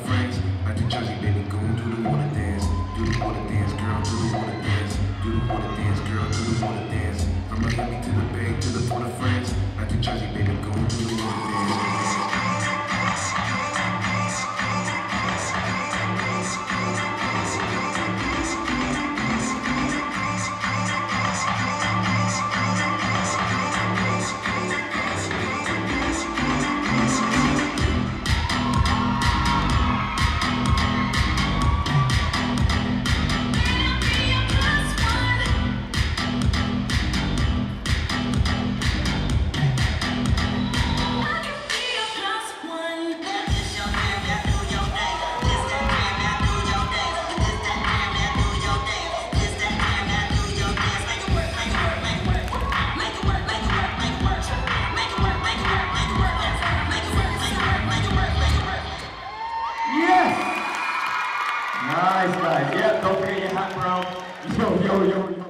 of Back to Jersey, baby, go do the water dance. Do the water dance, girl, do the water dance. Do the water dance, girl, do the water dance. From Miami to the Bay to the Port France. Back to Jersey, baby, go the Yeah, don't forget your hat, bro. Yo, yo, yo, yo.